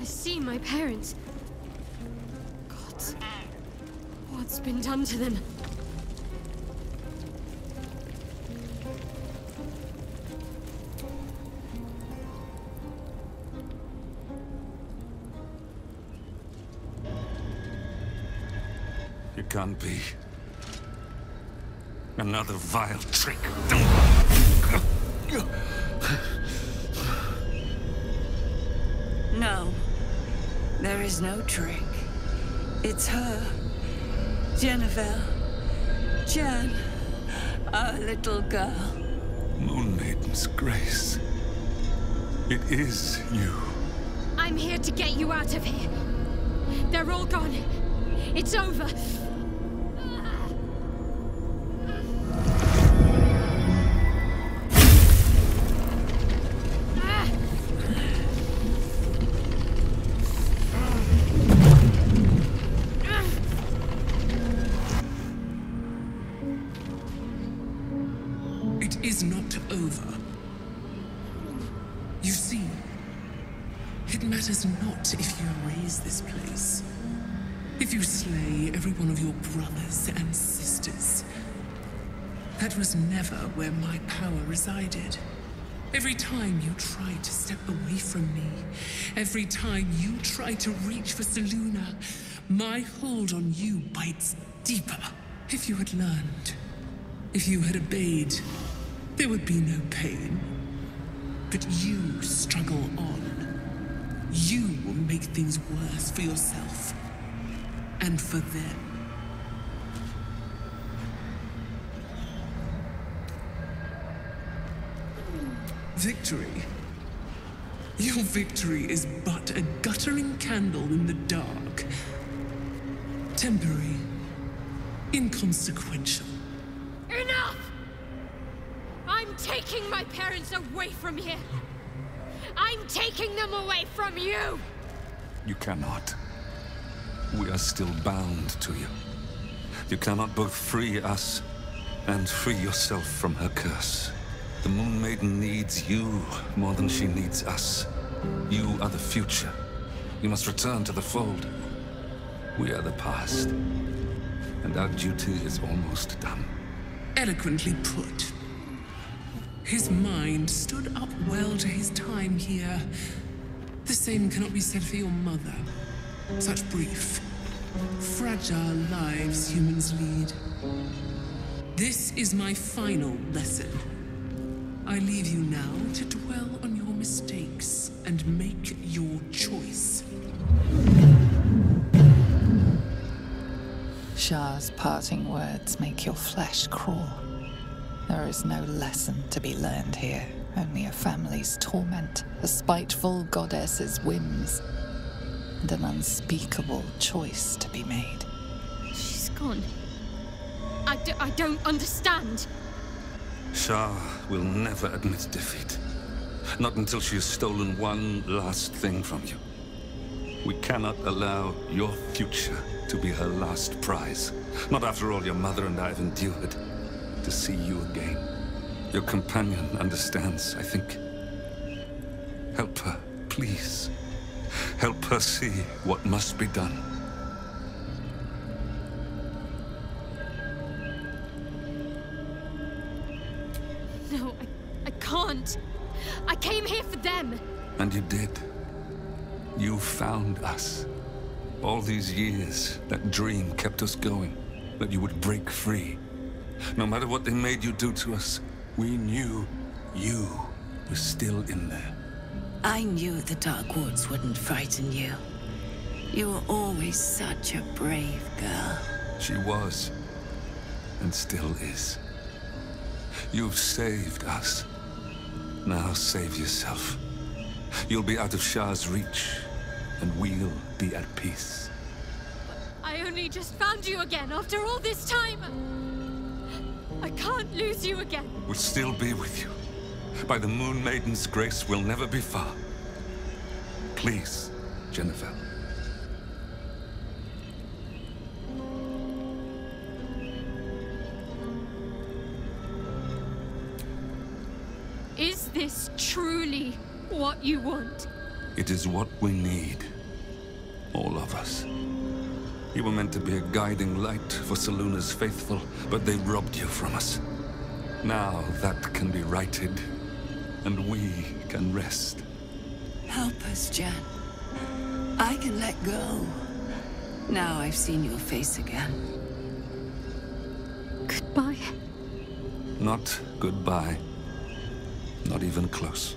I see my parents. God, what's been done to them? It can't be. Another vile trick. No. There is no trick. It's her. Jenevelle. Jen. Our little girl. Moon Maiden's grace. It is you. I'm here to get you out of here. They're all gone. It's over. Is not over. You see, it matters not if you raze this place. If you slay every one of your brothers and sisters. That was never where my power resided. Every time you try to step away from me, every time you try to reach for Selûne, my hold on you bites deeper. If you had learned, if you had obeyed, there would be no pain. But you struggle on. You will make things worse for yourself. And for them. Victory. Your victory is but a guttering candle in the dark. Temporary. Inconsequential. Taking my parents away from here. I'm taking them away from you! You cannot. We are still bound to you. You cannot both free us and free yourself from her curse. The Moon Maiden needs you more than she needs us. You are the future. You must return to the fold. We are the past. And our duty is almost done. Eloquently put. His mind stood up well to his time here. The same cannot be said for your mother. Such brief, fragile lives humans lead. This is my final lesson. I leave you now to dwell on your mistakes and make your choice. Shar's parting words make your flesh crawl. There is no lesson to be learned here, only a family's torment, a spiteful goddess's whims, and an unspeakable choice to be made. She's gone. I, d- I don't understand. Shar will never admit defeat. Not until she has stolen one last thing from you. We cannot allow your future to be her last prize. Not after all your mother and I have endured. To see you again. Your companion understands, I think. Help her, please. Help her see what must be done. No, I, I can't. I came here for them. And you did. You found us. All these years, that dream kept us going. That you would break free. No matter what they made you do to us, we knew you were still in there. I knew the Dark Woods wouldn't frighten you. You were always such a brave girl. She was. And still is. You've saved us. Now save yourself. You'll be out of Shar's reach, and we'll be at peace. I only just found you again after all this time. I can't lose you again. We'll still be with you. By the Moon Maiden's grace, we'll never be far. Please, Jenevelle. Is this truly what you want? It is what we need. All of us. You were meant to be a guiding light for Selûne's faithful, but they robbed you from us. Now that can be righted, and we can rest. Help us, Jen. I can let go. Now I've seen your face again. Goodbye. Not goodbye. Not even close.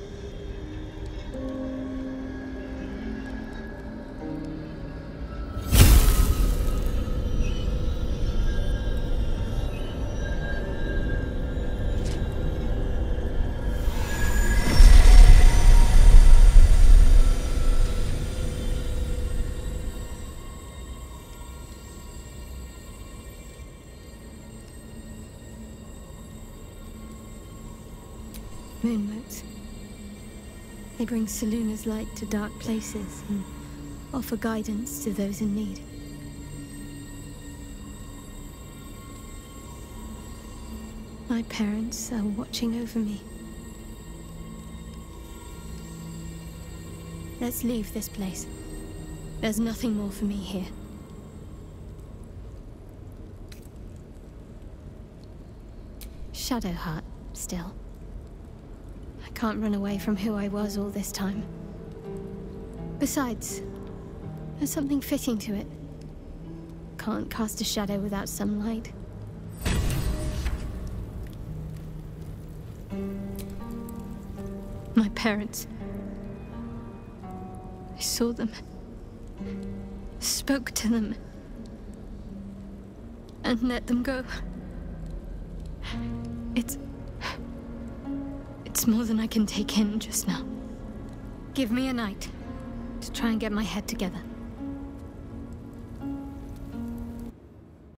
Moonmotes. They bring Selûne's light to dark places and offer guidance to those in need. My parents are watching over me. Let's leave this place. There's nothing more for me here. Shadowheart, still. Can't run away from who I was all this time. Besides, there's something fitting to it. Can't cast a shadow without sunlight. My parents. I saw them. Spoke to them. And let them go. It's... It's more than I can take in just now. Give me a night to try and get my head together.